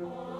Oh.